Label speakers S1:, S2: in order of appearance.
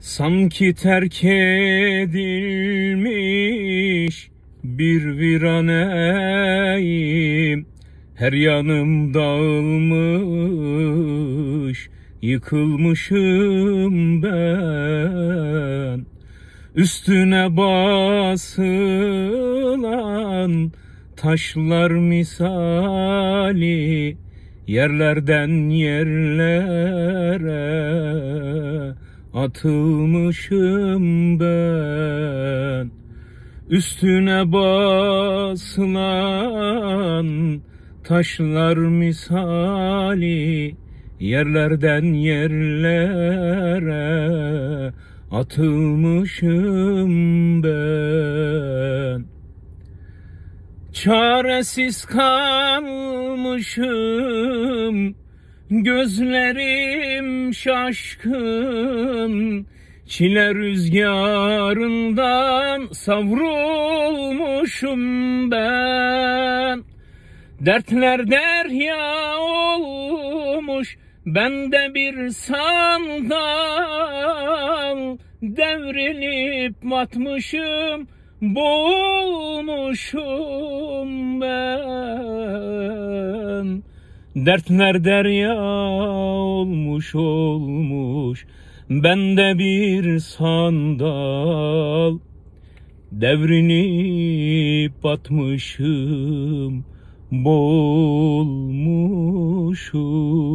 S1: Sanki terk edilmiş bir viraneyim. Her yanım dağılmış yıkılmışım ben. Üstüne basılan taşlar misali Yerlerden yerlere atılmışım ben. Üstüne basılan taşlar misali Yerlerden yerlere atılmışım ben. Çaresiz kalmışım Gözlerim şaşkın Çile rüzgarından savrulmuşum ben. Dertler derya olmuş Bende bir sandal. Devrilip batmışım Boğulmuşum ben. Dertler derya olmuş olmuş Bende bir sandal Devrinip batmışım Boğulmuşum